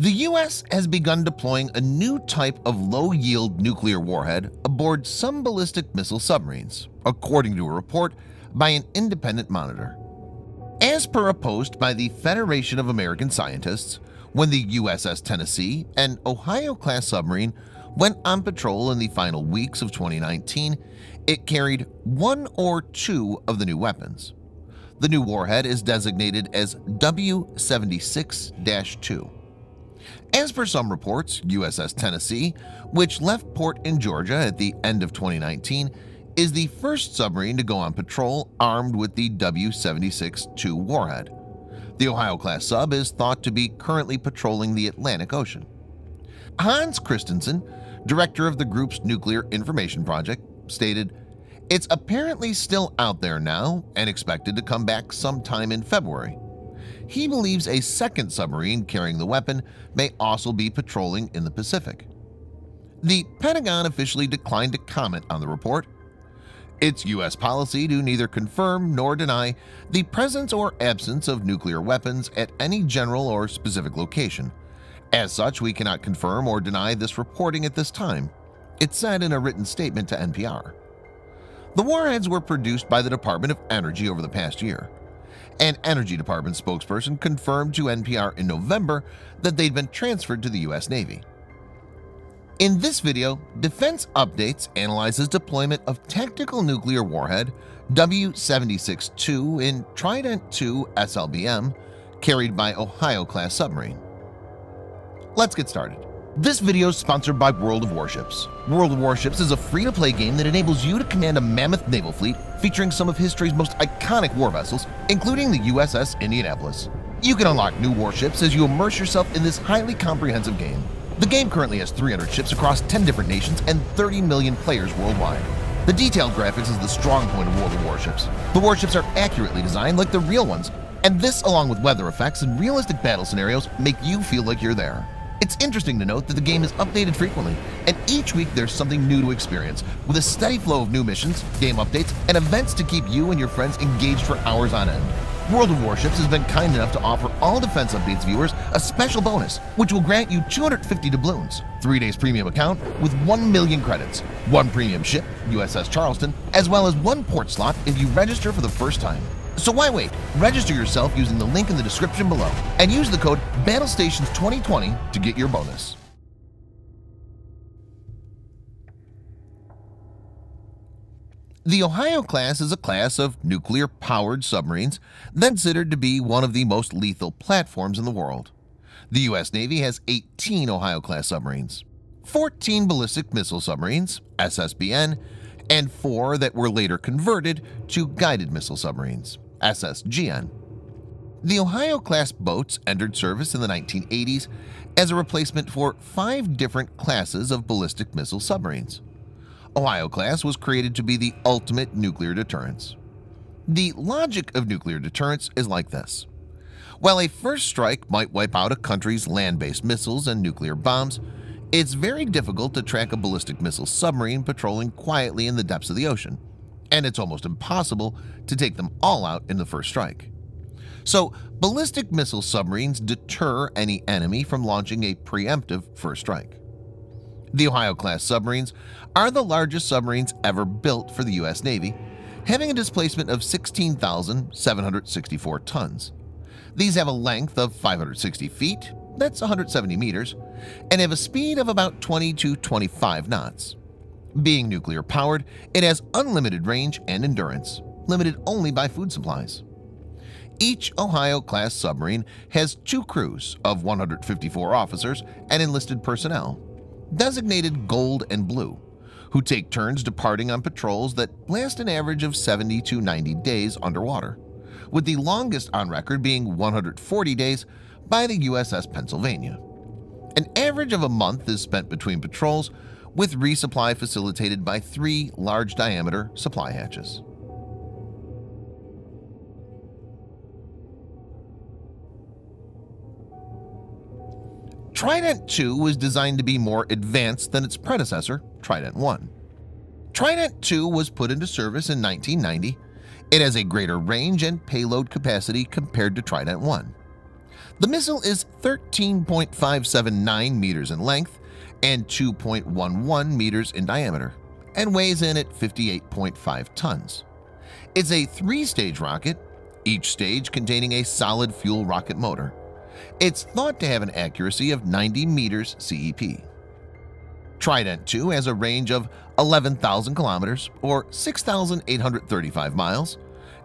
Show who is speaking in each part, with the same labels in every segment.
Speaker 1: The U.S. has begun deploying a new type of low-yield nuclear warhead aboard some ballistic missile submarines, according to a report by an independent monitor. As per a post by the Federation of American Scientists, when the USS Tennessee, an Ohio-class submarine, went on patrol in the final weeks of 2019, it carried one or two of the new weapons. The new warhead is designated as W-76-2. As per some reports, USS Tennessee, which left port in Georgia at the end of 2019, is the first submarine to go on patrol armed with the W-76-2 warhead. The Ohio-class sub is thought to be currently patrolling the Atlantic Ocean. Hans Kristensen, director of the group's Nuclear Information Project, stated, It's apparently still out there now and expected to come back sometime in February. He believes a second submarine carrying the weapon may also be patrolling in the Pacific. The Pentagon officially declined to comment on the report. It's U.S. policy to neither confirm nor deny the presence or absence of nuclear weapons at any general or specific location. As such, we cannot confirm or deny this reporting at this time, it said in a written statement to NPR. The warheads were produced by the Department of Energy over the past year. An Energy Department spokesperson confirmed to NPR in November that they'd been transferred to the U.S. Navy. In this video, Defense Updates analyzes deployment of tactical nuclear warhead W-76-2 in Trident II SLBM carried by Ohio-class submarine. Let's get started. This video is sponsored by World of Warships. World of Warships is a free-to-play game that enables you to command a mammoth naval fleet featuring some of history's most iconic war vessels, including the USS Indianapolis. You can unlock new warships as you immerse yourself in this highly comprehensive game. The game currently has 300 ships across 10 different nations and 30 million players worldwide. The detailed graphics is the strong point of World of Warships. The warships are accurately designed like the real ones, and this along with weather effects and realistic battle scenarios make you feel like you're there. It's interesting to note that the game is updated frequently, and each week there's something new to experience, with a steady flow of new missions, game updates, and events to keep you and your friends engaged for hours on end. World of Warships has been kind enough to offer all Defense Updates viewers a special bonus, which will grant you 250 doubloons, 3 days premium account with 1 million credits, 1 premium ship, USS Charleston, as well as 1 port slot if you register for the first time. So why wait? Register yourself using the link in the description below and use the code BattleStations2020 to get your bonus. The Ohio class is a class of nuclear-powered submarines considered to be one of the most lethal platforms in the world. The U.S. Navy has 18 Ohio-class submarines, 14 ballistic missile submarines, SSBN, and four that were later converted to guided missile submarines, SSGN. The Ohio-class boats entered service in the 1980s as a replacement for five different classes of ballistic missile submarines. Ohio-class was created to be the ultimate nuclear deterrence. The logic of nuclear deterrence is like this. While a first strike might wipe out a country's land-based missiles and nuclear bombs, it's very difficult to track a ballistic missile submarine patrolling quietly in the depths of the ocean, and it's almost impossible to take them all out in the first strike. So ballistic missile submarines deter any enemy from launching a preemptive first strike. The Ohio-class submarines are the largest submarines ever built for the U.S. Navy, having a displacement of 16,764 tons. These have a length of 560 feet that's 170 meters, and have a speed of about 20 to 25 knots. Being nuclear powered, it has unlimited range and endurance, limited only by food supplies. Each Ohio-class submarine has two crews of 154 officers and enlisted personnel, designated Gold and Blue, who take turns departing on patrols that last an average of 70 to 90 days underwater, with the longest on record being 140 days by the USS Pennsylvania. An average of a month is spent between patrols, with resupply facilitated by three large-diameter supply hatches. Trident II was designed to be more advanced than its predecessor, Trident I. Trident II was put into service in 1990. It has a greater range and payload capacity compared to Trident I. The missile is 13.579 meters in length and 2.11 meters in diameter and weighs in at 58.5 tons. It's a three-stage rocket, each stage containing a solid fuel rocket motor. It's thought to have an accuracy of 90 meters CEP. Trident II has a range of 11,000 kilometers or 6,835 miles,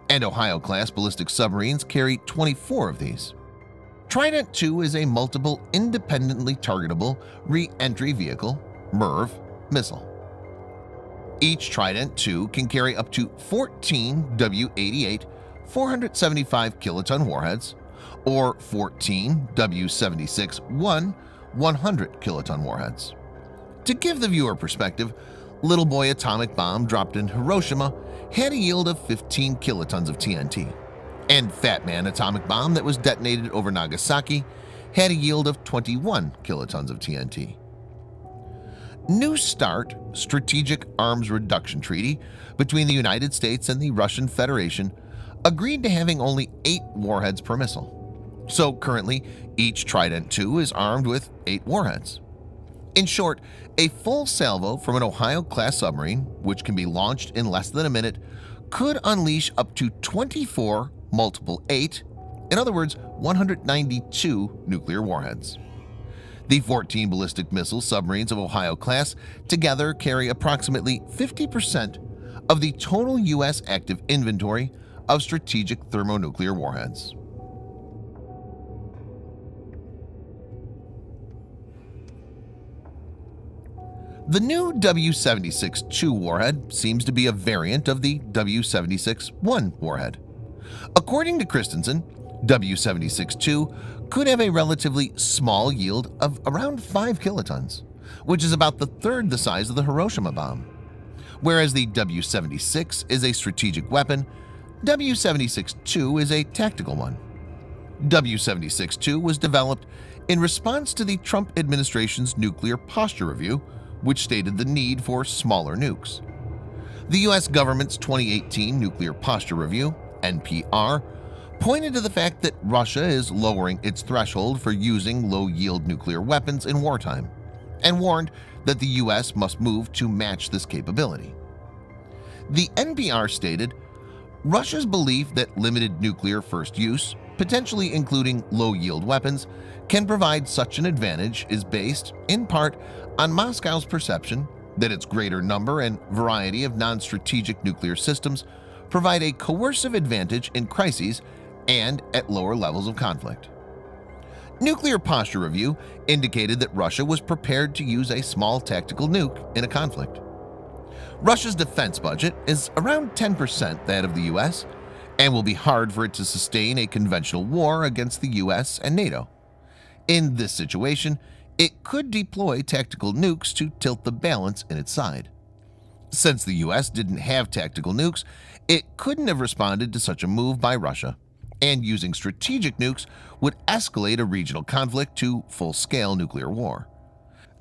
Speaker 1: and Ohio-class ballistic submarines carry 24 of these. Trident II is a multiple independently targetable re-entry vehicle MIRV missile. Each Trident II can carry up to 14 W-88 475 kiloton warheads or 14 W-76-1 100 kiloton warheads. To give the viewer perspective, Little Boy atomic bomb dropped in Hiroshima had a yield of 15 kilotons of TNT, and Fat Man atomic bomb that was detonated over Nagasaki had a yield of 21 kilotons of TNT. New START Strategic Arms Reduction Treaty between the United States and the Russian Federation agreed to having only eight warheads per missile. So currently, each Trident II is armed with eight warheads. In short, a full salvo from an Ohio-class submarine, which can be launched in less than a minute, could unleash up to 24 multiple 8, in other words, 192 nuclear warheads. The 14 ballistic missile submarines of Ohio-class together carry approximately 50% of the total U.S. active inventory of strategic thermonuclear warheads. The new W-76-2 warhead seems to be a variant of the W-76-1 warhead. According to Kristensen, W-76-2 could have a relatively small yield of around 5 kilotons, which is about the third the size of the Hiroshima bomb. Whereas the W-76 is a strategic weapon, W-76-2 is a tactical one. W-76-2 was developed in response to the Trump administration's nuclear posture review which stated the need for smaller nukes. The U.S. government's 2018 Nuclear Posture Review NPR, pointed to the fact that Russia is lowering its threshold for using low-yield nuclear weapons in wartime and warned that the U.S. must move to match this capability. The NPR stated, Russia's belief that limited nuclear first use, potentially including low-yield weapons, can provide such an advantage is based, in part, on Moscow's perception that its greater number and variety of non-strategic nuclear systems provide a coercive advantage in crises and at lower levels of conflict. Nuclear Posture Review indicated that Russia was prepared to use a small tactical nuke in a conflict. Russia's defense budget is around 10% that of the US and will be hard for it to sustain a conventional war against the US and NATO. In this situation, it could deploy tactical nukes to tilt the balance in its side. Since the US didn't have tactical nukes, it couldn't have responded to such a move by Russia, and using strategic nukes would escalate a regional conflict to full-scale nuclear war.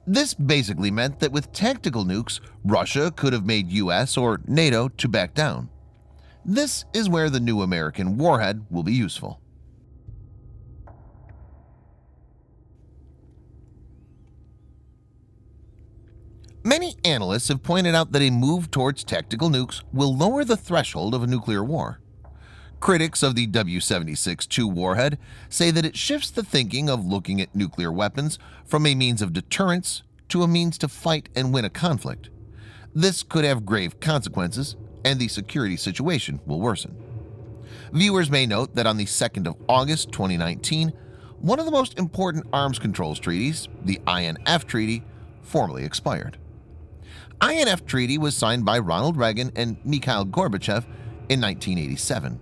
Speaker 1: This basically meant that with tactical nukes, Russia could have made US or NATO to back down. This is where the new American warhead will be useful. Analysts have pointed out that a move towards tactical nukes will lower the threshold of a nuclear war. Critics of the W-76-2 warhead say that it shifts the thinking of looking at nuclear weapons from a means of deterrence to a means to fight and win a conflict. This could have grave consequences, and the security situation will worsen. Viewers may note that on the 2nd of August 2019, one of the most important arms controls treaties, the INF Treaty, formally expired. INF Treaty was signed by Ronald Reagan and Mikhail Gorbachev in 1987.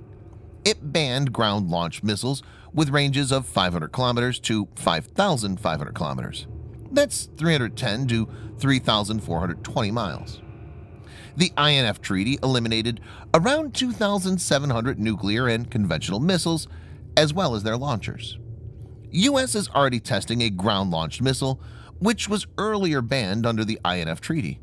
Speaker 1: It banned ground-launched missiles with ranges of 500 kilometers to 5,500 kilometers. That's 310 to 3,420 miles. The INF Treaty eliminated around 2,700 nuclear and conventional missiles, as well as their launchers. U.S. is already testing a ground-launched missile, which was earlier banned under the INF Treaty.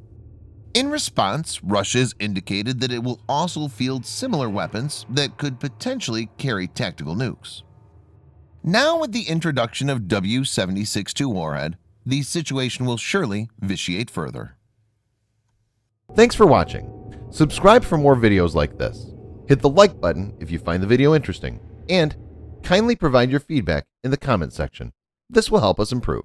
Speaker 1: In response, Russia has indicated that it will also field similar weapons that could potentially carry tactical nukes. Now with the introduction of W-76-2 warhead, the situation will surely vitiate further.
Speaker 2: Thanks for watching. Subscribe for more videos like this. Hit the like button if you find the video interesting, and kindly provide your feedback in the comment section. This will help us improve.